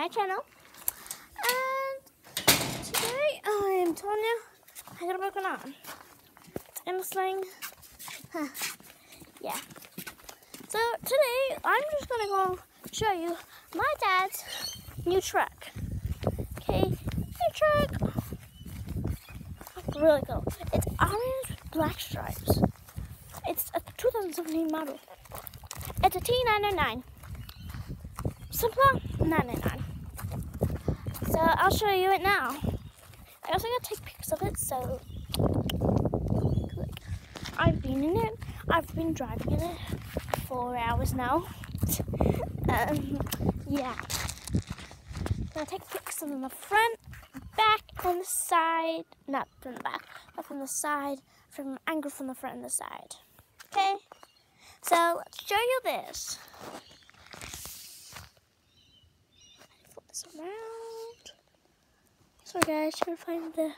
my channel. And today I am telling you I got a on. And this thing, huh, yeah. So today I'm just gonna go show you my dad's new truck. Okay, new truck. Really cool. It's orange with black stripes. It's a 2017 model. It's a T909. Simpler 999. I'll show you it now. I also gotta take pics of it, so I've been in it. I've been driving in it for four hours now. um, yeah. Gonna take pics from the front, back, and the side. Not from the back, but from the side, from angle from the front and the side. Okay? So let's show you this. Flip this around. Sorry guys, trying to find the